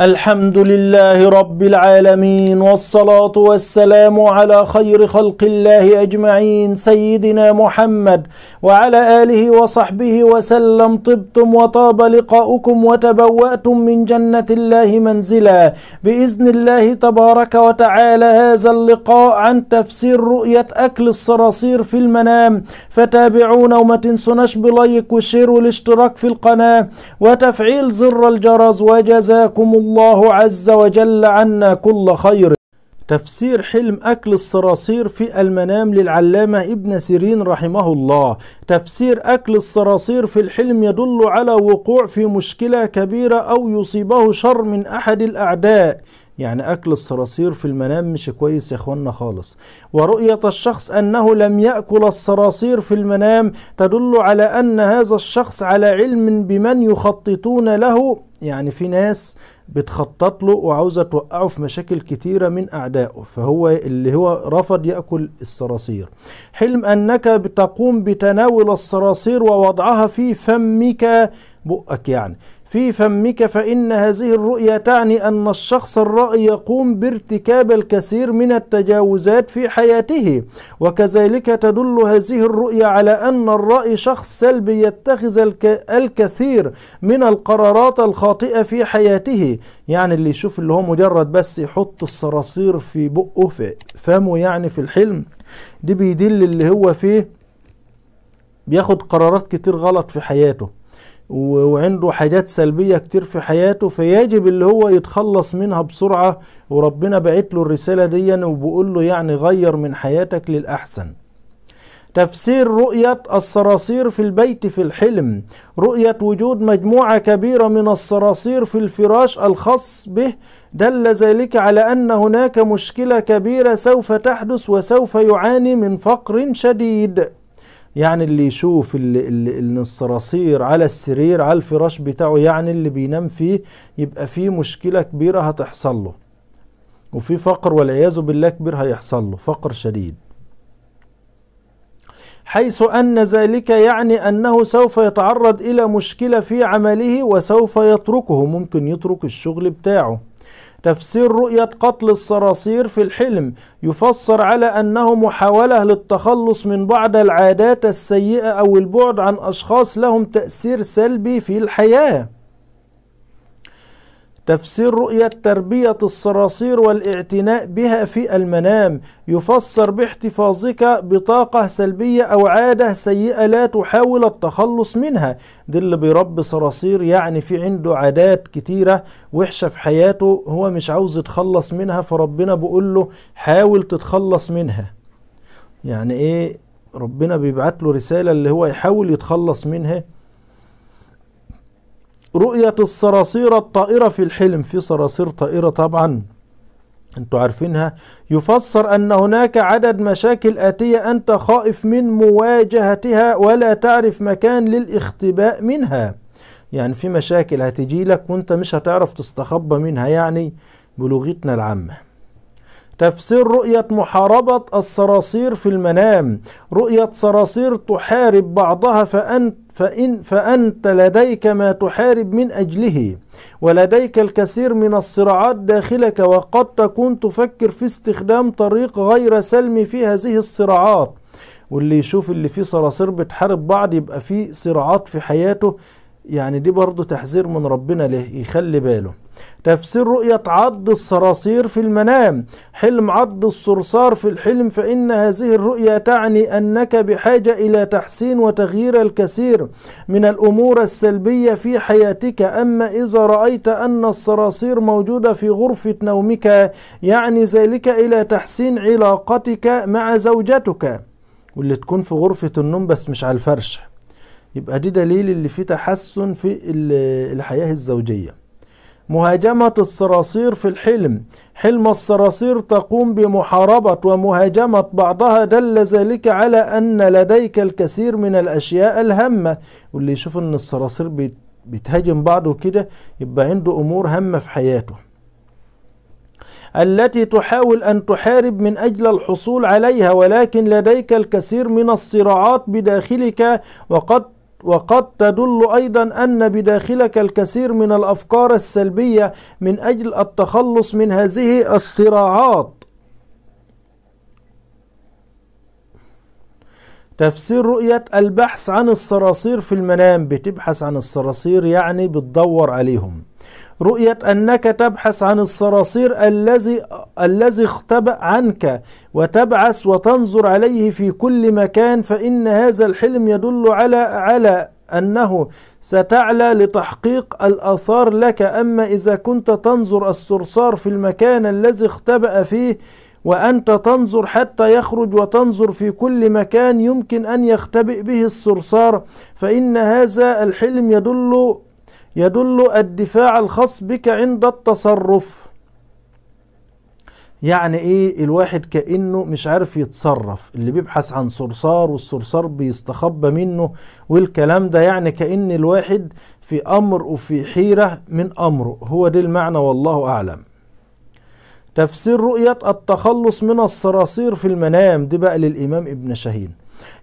الحمد لله رب العالمين والصلاة والسلام على خير خلق الله أجمعين سيدنا محمد وعلى آله وصحبه وسلم طبتم وطاب لقاؤكم وتبوأتم من جنة الله منزلا بإذن الله تبارك وتعالى هذا اللقاء عن تفسير رؤية أكل الصراصير في المنام فتابعونا وما تنسوناش ب like و share والاشتراك في القناة وتفعيل زر الجرس وجزاكم الله عز وجل عنا كل خير. تفسير حلم أكل الصراصير في المنام للعلامة ابن سيرين رحمه الله. تفسير أكل الصراصير في الحلم يدل على وقوع في مشكلة كبيرة أو يصيبه شر من أحد الأعداء. يعني أكل الصراصير في المنام مش كويس يا إخوانا خالص. ورؤية الشخص أنه لم يأكل الصراصير في المنام تدل على أن هذا الشخص على علم بمن يخططون له. يعني في ناس بتخطط له وعاوزة توقعه في مشاكل كتيرة من أعدائه فهو اللي هو رفض يأكل الصراصير. حلم أنك بتقوم بتناول الصراصير ووضعها في فمك بقك يعني. في فمك فإن هذه الرؤية تعني أن الشخص الرائي يقوم بارتكاب الكثير من التجاوزات في حياته وكذلك تدل هذه الرؤية على أن الرائي شخص سلبي يتخذ الكثير من القرارات الخاطئة في حياته. يعني اللي يشوف اللي هو مجرد بس يحط الصراصير في بقه في فمه يعني في الحلم. دي بيدل اللي هو فيه بياخد قرارات كتير غلط في حياته وعنده حاجات سلبية كتير في حياته فيجب اللي هو يتخلص منها بسرعة وربنا بعت له الرسالة دي وبقول له يعني غير من حياتك للأحسن. تفسير رؤية الصراصير في البيت في الحلم. رؤية وجود مجموعة كبيرة من الصراصير في الفراش الخاص به دل ذلك على أن هناك مشكلة كبيرة سوف تحدث وسوف يعاني من فقر شديد. يعني اللي يشوف اللي, اللي, الصراصير على السرير على الفراش بتاعه يعني اللي بينام فيه يبقى فيه مشكلة كبيرة هتحصل له. وفي فقر والعياذ بالله كبير هيحصل له فقر شديد. حيث أن ذلك يعني أنه سوف يتعرض إلى مشكلة في عمله وسوف يتركه ممكن يترك الشغل بتاعه. تفسير رؤية قتل الصراصير في الحلم يفسر على أنه محاولة للتخلص من بعض العادات السيئة أو البعد عن أشخاص لهم تأثير سلبي في الحياة. تفسير رؤية تربية الصراصير والاعتناء بها في المنام. يفسر باحتفاظك بطاقة سلبية أو عادة سيئة لا تحاول التخلص منها. ده اللي بيربي صراصير يعني في عنده عادات كتيرة وحشة في حياته هو مش عاوز يتخلص منها فربنا بيقول له حاول تتخلص منها. يعني إيه؟ ربنا بيبعت له رسالة اللي هو يحاول يتخلص منها. رؤية الصراصير الطائرة في الحلم في صراصير طائرة طبعا. أنتوا عارفينها. يفسر أن هناك عدد مشاكل آتية أنت خائف من مواجهتها ولا تعرف مكان للاختباء منها. يعني في مشاكل هتجي لك وأنت مش هتعرف تستخبى منها يعني بلغتنا العامة. تفسير رؤية محاربة الصراصير في المنام. رؤية صراصير تحارب بعضها فأنت فإن فأنت لديك ما تحارب من أجله ولديك الكثير من الصراعات داخلك وقد تكون تفكر في استخدام طريق غير سلمي في هذه الصراعات. واللي يشوف اللي فيه صراصير بتحارب بعض يبقى فيه صراعات في حياته. يعني دي برضه تحذير من ربنا له يخلي باله. تفسير رؤية عض الصراصير في المنام حلم عض الصرصار في الحلم فإن هذه الرؤية تعني أنك بحاجة إلى تحسين وتغيير الكثير من الأمور السلبية في حياتك. أما إذا رأيت أن الصراصير موجودة في غرفة نومك يعني ذلك إلى تحسين علاقتك مع زوجتك. واللي تكون في غرفة النوم بس مش على الفرش. يبقى دي دليل اللي فيه تحسن في الحياة الزوجية. مهاجمة الصراصير في الحلم. حلم الصراصير تقوم بمحاربة ومهاجمة بعضها دل ذلك على أن لديك الكثير من الأشياء الهامة. واللي يشوف أن الصراصير بتهاجم بعضه كده يبقى عنده أمور هامة في حياته. التي تحاول أن تحارب من أجل الحصول عليها ولكن لديك الكثير من الصراعات بداخلك وقد وقد تدل أيضا أن بداخلك الكثير من الأفكار السلبية من أجل التخلص من هذه الصراعات. تفسير رؤية البحث عن الصراصير في المنام بتبحث عن الصراصير يعني بتدور عليهم. رؤية أنك تبحث عن الصراصير الذي الذي اختبأ عنك وتبعث وتنظر عليه في كل مكان فإن هذا الحلم يدل على على أنه ستعلى لتحقيق الآثار لك. أما إذا كنت تنظر الصرصار في المكان الذي اختبأ فيه وأنت تنظر حتى يخرج وتنظر في كل مكان يمكن أن يختبئ به الصرصار فإن هذا الحلم يدل يدل الدفاع الخاص بك عند التصرف. يعني إيه؟ الواحد كأنه مش عارف يتصرف. اللي بيبحث عن صرصار والصرصار بيستخبى منه والكلام ده يعني كأن الواحد في أمر وفي حيرة من أمره. هو ده المعنى والله أعلم. تفسير رؤية التخلص من الصراصير في المنام دي بقى للإمام ابن شاهين.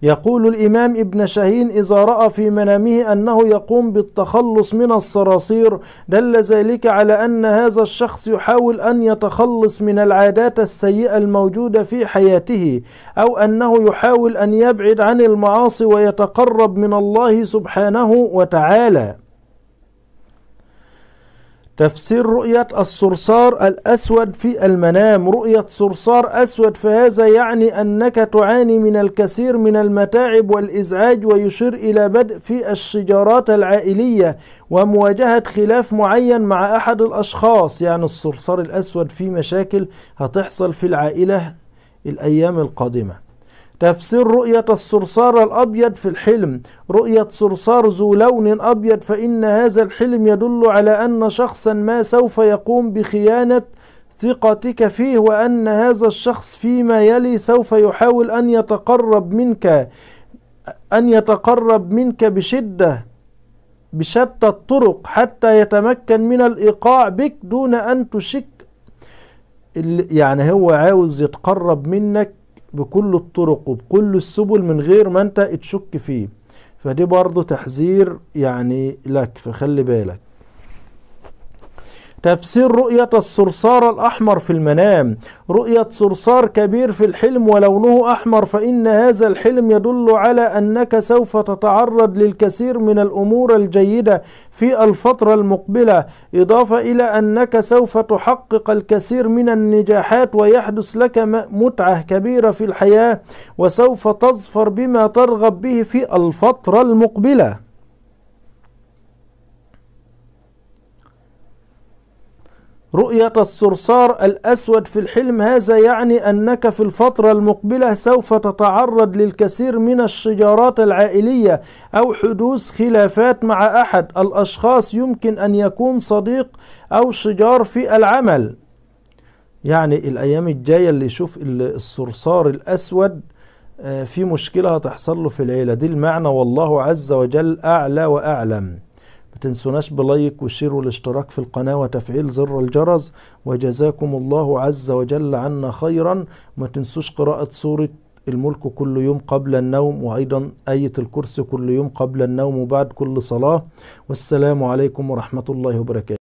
يقول الإمام ابن شاهين إذا رأى في منامه أنه يقوم بالتخلص من الصراصير دل ذلك على أن هذا الشخص يحاول أن يتخلص من العادات السيئة الموجودة في حياته أو أنه يحاول أن يبعد عن المعاصي ويتقرب من الله سبحانه وتعالى. تفسير رؤية الصرصار الأسود في المنام. رؤية صرصار أسود فهذا يعني أنك تعاني من الكثير من المتاعب والإزعاج ويشير إلى بدء في الشجارات العائلية ومواجهة خلاف معين مع أحد الأشخاص. يعني الصرصار الأسود في مشاكل هتحصل في العائلة الأيام القادمة. تفسير رؤية الصرصار الأبيض في الحلم. رؤية صرصار ذو لون أبيض فإن هذا الحلم يدل على أن شخصا ما سوف يقوم بخيانة ثقتك فيه وأن هذا الشخص فيما يلي سوف يحاول أن يتقرب منك أن يتقرب منك بشدة بشتى الطرق حتى يتمكن من الإيقاع بك دون أن تشك. يعني هو عاوز يتقرب منك بكل الطرق وبكل السبل من غير ما انت تشك فيه. فدي برضه تحذير يعني لك فخلي بالك. تفسير رؤية الصرصار الأحمر في المنام. رؤية صرصار كبير في الحلم ولونه أحمر فإن هذا الحلم يدل على أنك سوف تتعرض للكثير من الأمور الجيدة في الفترة المقبلة. إضافة إلى أنك سوف تحقق الكثير من النجاحات ويحدث لك متعة كبيرة في الحياة وسوف تظفر بما ترغب به في الفترة المقبلة. رؤية الصرصار الأسود في الحلم هذا يعني أنك في الفترة المقبلة سوف تتعرض للكثير من الشجارات العائلية أو حدوث خلافات مع أحد. الأشخاص يمكن أن يكون صديق أو شجار في العمل. يعني الأيام الجاية اللي يشوف الصرصار الأسود في مشكلة هتحصل له في العيلة. دي المعنى والله عز وجل أعلى وأعلم. تنسوناش ب like و share والاشتراك في القناة وتفعيل زر الجرس وجزاكم الله عز وجل عنا خيرا. ما تنسوش قراءة سورة الملك كل يوم قبل النوم وأيضا آية الكرسي كل يوم قبل النوم وبعد كل صلاة. والسلام عليكم ورحمة الله وبركاته.